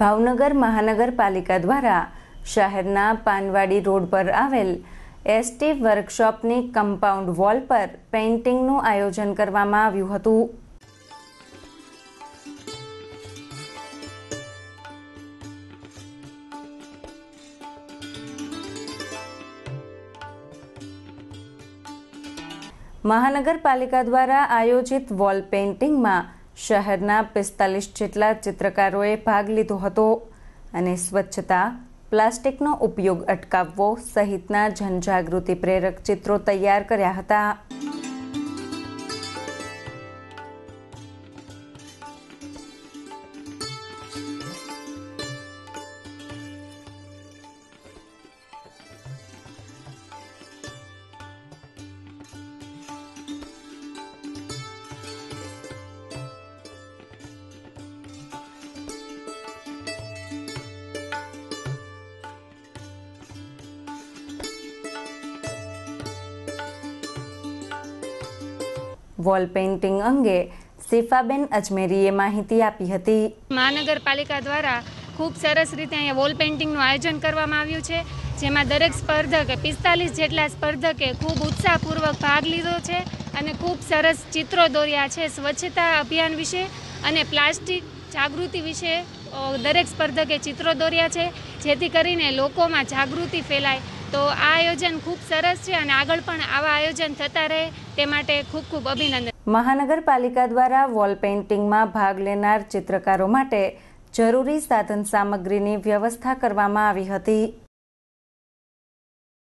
ભાવનગર મહાનગરપાલિકા દ્વારા શહેરના પાનવાડી રોડ પર આવેલ એસટી વર્કશોપની કમ્પાઉન્ડ વોલ પર પેઇન્ટિંગનું આયોજન કરવામાં આવ્યું હતું. મહાનગરપાલિકા દ્વારા આયોજિત વોલ પેઇન્ટિંગમાં શહેરના પિસ્તાલીસ જેટલા ચિત્રકારોએ ભાગ લીધો હતો અને સ્વચ્છતા, પ્લાસ્ટિકનો ઉપયોગ અટકાવવો સહિતના જનજાગૃતિ પ્રેરક ચિત્રો તૈયાર કર્યા હતા. વોલ પેઇન્ટિંગ અંગે શિફાબેન અજમેરીએ માહિતી આપી હતી. મહાનગરપાલિકા દ્વારા ખૂબ સરસ રીતે અહીંયા વોલ પેઇન્ટિંગનું આયોજન કરવામાં આવ્યું છે, જેમાં દરેક સ્પર્ધકે, પિસ્તાલીસ જેટલા સ્પર્ધકે ખૂબ ઉત્સાહપૂર્વક ભાગ લીધો છે અને ખૂબ સરસ ચિત્રો દોર્યા છે સ્વચ્છતા અભિયાન વિશે અને પ્લાસ્ટિક જાગૃતિ વિશે દરેક સ્પર્ધકે ચિત્રો દોર્યા છે, જેથી કરીને લોકોમાં જાગૃતિ ફેલાય તો આ આયોજન ખૂબ સરસ છે અને આગળ પણ આવા આયોજન થતા રહે તે માટે ખૂબ ખૂબ અભિનંદન. મહાનગરપાલિકા દ્વારા વોલ પેઇન્ટિંગમાં ભાગ લેનાર ચિત્રકારો માટે જરૂરી સાધન સામગ્રીની વ્યવસ્થા કરવામાં આવી હતી.